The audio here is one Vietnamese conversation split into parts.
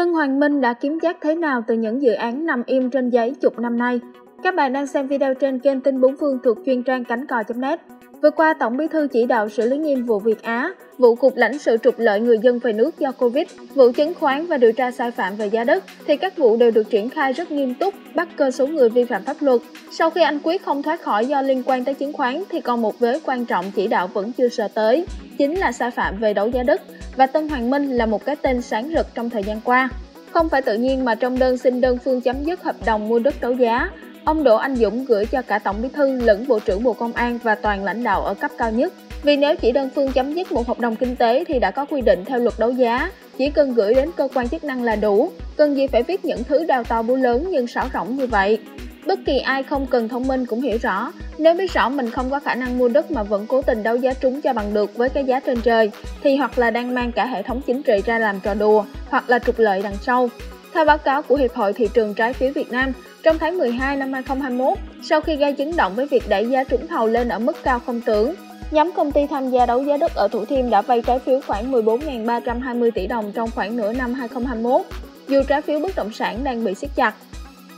Tân Hoàng Minh đã kiếm chắc thế nào từ những dự án nằm im trên giấy chục năm nay? Các bạn đang xem video trên kênh tin bốn phương thuộc chuyên trang cánh cò.net. Vừa qua, Tổng Bí thư chỉ đạo xử lý nghiêm vụ Việt Á, vụ cục lãnh sự trục lợi người dân về nước do Covid, vụ chứng khoán và điều tra sai phạm về giá đất, thì các vụ đều được triển khai rất nghiêm túc, bắt cơ số người vi phạm pháp luật. Sau khi anh Quyết không thoát khỏi do liên quan tới chứng khoán, thì còn một vế quan trọng chỉ đạo vẫn chưa sợ tới, chính là sai phạm về đấu giá đất, và Tân Hoàng Minh là một cái tên sáng rực trong thời gian qua. Không phải tự nhiên mà trong đơn xin đơn phương chấm dứt hợp đồng mua đất đấu giá, ông Đỗ Anh Dũng gửi cho cả Tổng Bí thư lẫn Bộ trưởng Bộ Công an và toàn lãnh đạo ở cấp cao nhất. Vì nếu chỉ đơn phương chấm dứt một hợp đồng kinh tế thì đã có quy định theo luật đấu giá, chỉ cần gửi đến cơ quan chức năng là đủ, cần gì phải viết những thứ đào to búa lớn nhưng sáo rỗng như vậy. Bất kỳ ai không cần thông minh cũng hiểu rõ, nếu biết rõ mình không có khả năng mua đất mà vẫn cố tình đấu giá trúng cho bằng được với cái giá trên trời, thì hoặc là đang mang cả hệ thống chính trị ra làm trò đùa, hoặc là trục lợi đằng sau. Theo báo cáo của Hiệp hội Thị trường Trái phiếu Việt Nam, trong tháng 12 năm 2021, sau khi gây chấn động với việc đẩy giá trúng thầu lên ở mức cao không tưởng, nhóm công ty tham gia đấu giá đất ở Thủ Thiêm đã vay trái phiếu khoảng 14.320 tỷ đồng trong khoảng nửa năm 2021, dù trái phiếu bất động sản đang bị siết chặt.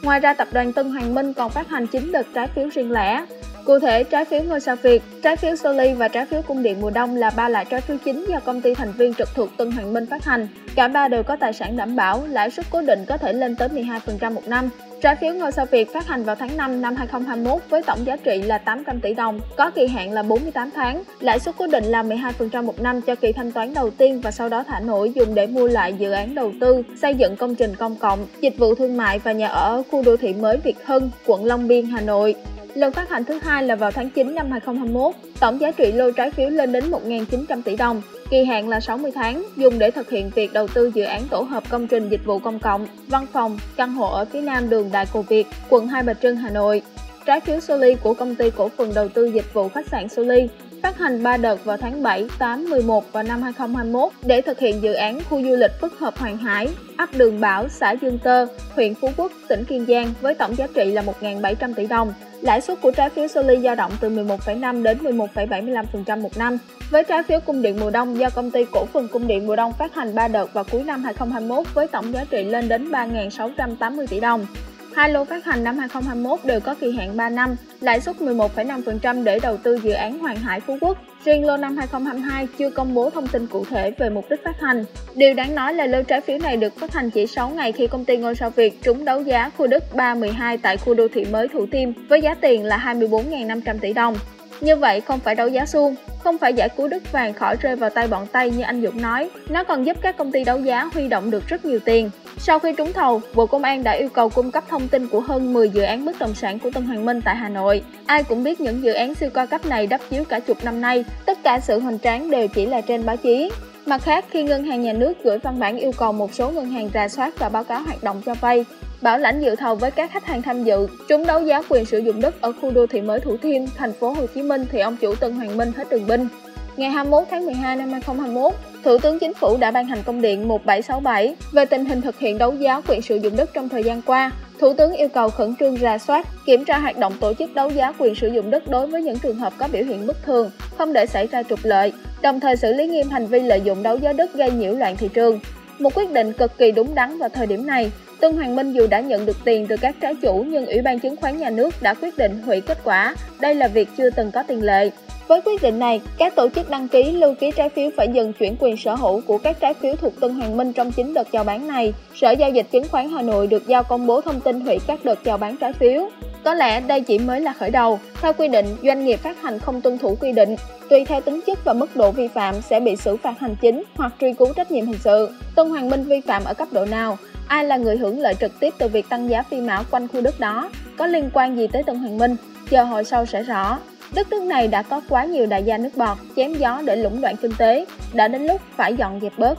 Ngoài ra, tập đoàn Tân Hoàng Minh còn phát hành 9 đợt trái phiếu riêng lẻ. Cụ thể, trái phiếu ngôi sao Việt, trái phiếu Soli và trái phiếu cung điện mùa đông là ba loại trái phiếu chính do công ty thành viên trực thuộc Tân Hoàng Minh phát hành. Cả ba đều có tài sản đảm bảo, lãi suất cố định có thể lên tới 12% một năm. Trái phiếu ngôi sao Việt phát hành vào tháng 5 năm 2021 với tổng giá trị là 800 tỷ đồng, có kỳ hạn là 48 tháng, lãi suất cố định là 12% một năm cho kỳ thanh toán đầu tiên và sau đó thả nổi dùng để mua lại dự án đầu tư, xây dựng công trình công cộng, dịch vụ thương mại và nhà ở khu đô thị mới Việt Hưng, quận Long Biên, Hà Nội. Lần phát hành thứ hai là vào tháng 9 năm 2021, tổng giá trị lô trái phiếu lên đến 1.900 tỷ đồng, kỳ hạn là 60 tháng, dùng để thực hiện việc đầu tư dự án tổ hợp công trình dịch vụ công cộng, văn phòng, căn hộ ở phía nam đường Đại Cổ Việt, quận Hai Bà Trưng, Hà Nội. Trái phiếu Soli của công ty cổ phần đầu tư dịch vụ khách sạn Soli phát hành 3 đợt vào tháng 7, 8, 11 và năm 2021 để thực hiện dự án khu du lịch phức hợp Hoàng Hải, ấp Đường Bảo, xã Dương Tơ, huyện Phú Quốc, tỉnh Kiên Giang với tổng giá trị là 1.700 tỷ đồng. Lãi suất của trái phiếu Soli dao động từ 11,5 đến 11,75% một năm. Với trái phiếu cung điện mùa đông do công ty cổ phần cung điện mùa đông phát hành 3 đợt vào cuối năm 2021 với tổng giá trị lên đến 3.680 tỷ đồng. Hai lô phát hành năm 2021 đều có kỳ hạn 3 năm, lãi suất 11,5% để đầu tư dự án Hoàng Hải Phú Quốc. Riêng lô năm 2022 chưa công bố thông tin cụ thể về mục đích phát hành. Điều đáng nói là lô trái phiếu này được phát hành chỉ 6 ngày khi công ty ngôi sao Việt trúng đấu giá khu đất 312 tại khu đô thị mới Thủ Thiêm với giá tiền là 24.500 tỷ đồng. Như vậy không phải đấu giá suông, không phải giải cứu đất vàng khỏi rơi vào tay bọn Tây như anh Dũng nói, nó còn giúp các công ty đấu giá huy động được rất nhiều tiền. Sau khi trúng thầu, Bộ Công an đã yêu cầu cung cấp thông tin của hơn 10 dự án bất động sản của Tân Hoàng Minh tại Hà Nội. Ai cũng biết những dự án siêu cao cấp này đắp chiếu cả chục năm nay, tất cả sự hoành tráng đều chỉ là trên báo chí. Mặt khác, khi Ngân hàng Nhà nước gửi văn bản yêu cầu một số ngân hàng rà soát và báo cáo hoạt động cho vay, bảo lãnh dự thầu với các khách hàng tham dự, trúng đấu giá quyền sử dụng đất ở khu đô thị mới Thủ Thiêm, thành phố Hồ Chí Minh thì ông chủ Tân Hoàng Minh hết đường binh. Ngày 21 tháng 12 năm 2021, Thủ tướng Chính phủ đã ban hành công điện 1767 về tình hình thực hiện đấu giá quyền sử dụng đất trong thời gian qua. Thủ tướng yêu cầu khẩn trương ra soát, kiểm tra hoạt động tổ chức đấu giá quyền sử dụng đất đối với những trường hợp có biểu hiện bất thường, không để xảy ra trục lợi, đồng thời xử lý nghiêm hành vi lợi dụng đấu giá đất gây nhiễu loạn thị trường. Một quyết định cực kỳ đúng đắn vào thời điểm này. Tân Hoàng Minh dù đã nhận được tiền từ các trái chủ nhưng Ủy ban chứng khoán nhà nước đã quyết định hủy kết quả. Đây là việc chưa từng có tiền lệ. Với quyết định này, các tổ chức đăng ký lưu ký trái phiếu phải dừng chuyển quyền sở hữu của các trái phiếu thuộc Tân Hoàng Minh trong 9 đợt chào bán này. Sở Giao dịch Chứng khoán Hà Nội được giao công bố thông tin hủy các đợt chào bán trái phiếu. Có lẽ đây chỉ mới là khởi đầu. Theo quy định, doanh nghiệp phát hành không tuân thủ quy định, tùy theo tính chất và mức độ vi phạm sẽ bị xử phạt hành chính hoặc truy cứu trách nhiệm hình sự. Tân Hoàng Minh vi phạm ở cấp độ nào? Ai là người hưởng lợi trực tiếp từ việc tăng giá phi mão quanh khu đất đó? Có liên quan gì tới Tân Hoàng Minh? Chờ hồi sau sẽ rõ. Đất nước này đã có quá nhiều đại gia nước bọt, chém gió để lũng đoạn kinh tế, đã đến lúc phải dọn dẹp bớt.